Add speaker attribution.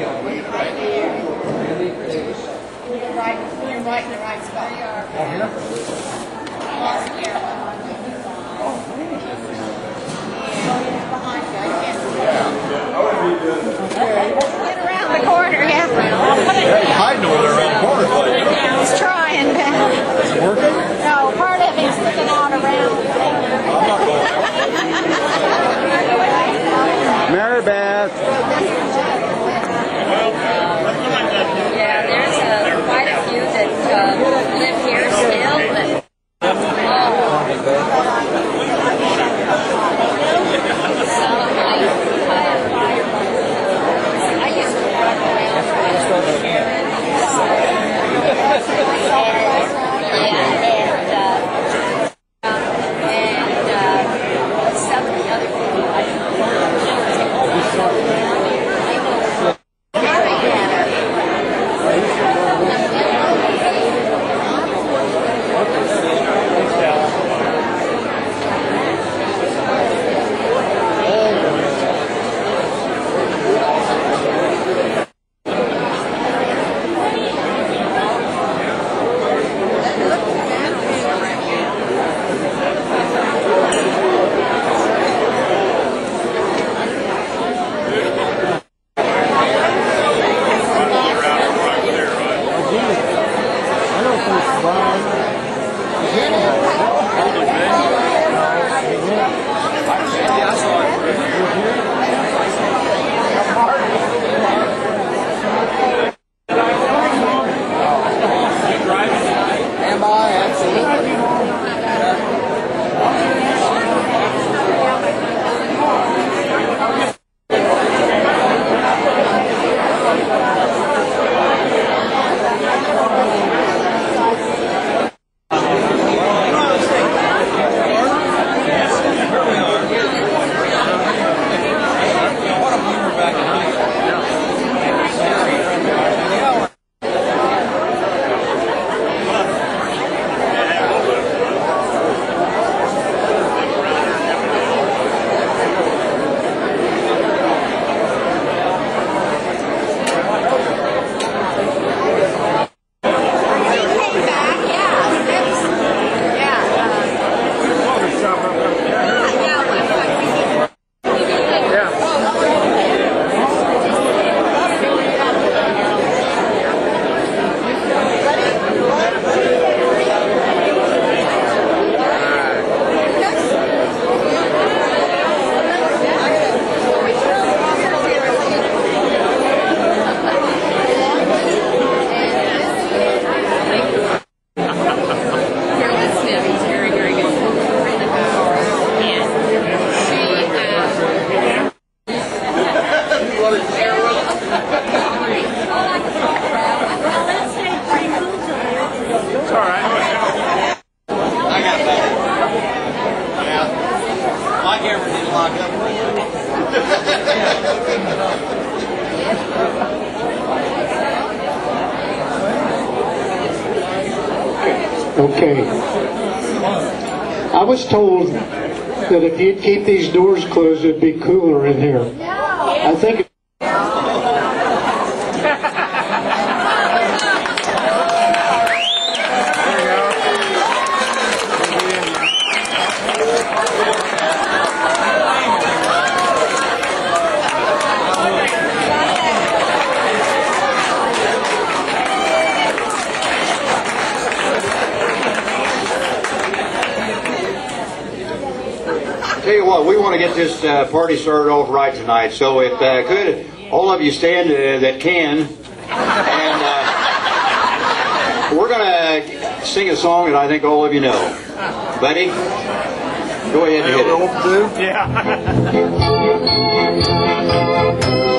Speaker 1: You're right, you're right in the right spot. Lost Carolyn. Yeah, behind you, I can't. Get around
Speaker 2: All right. I got. Yeah. My camera didn't lock up.
Speaker 3: Okay. I was told that if you'd keep these doors closed, it'd be cooler in here. I think.
Speaker 4: Tell you what, we want to get this uh, party started off right tonight. So if uh, could, all of you stand uh, that can, and uh, we're gonna sing a song that I think all of you know. Buddy, go ahead and hit it.
Speaker 2: Yeah.